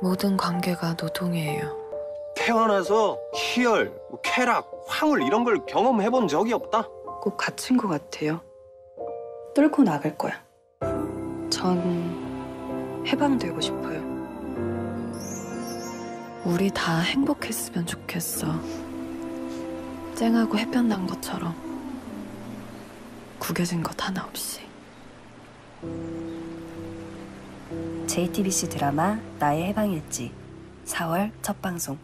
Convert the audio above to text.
모든 관계가 노동이에요. 태어나서 희열, 뭐 쾌락, 황홀 이런 걸 경험해본 적이 없다. 꼭 갇힌 것 같아요. 뚫고 나갈 거야. 전 해방되고 싶어요. 우리 다 행복했으면 좋겠어. 쨍하고 햇볕 난 것처럼 구겨진 것 하나 없이. JTBC 드라마 나의 해방일지 4월 첫 방송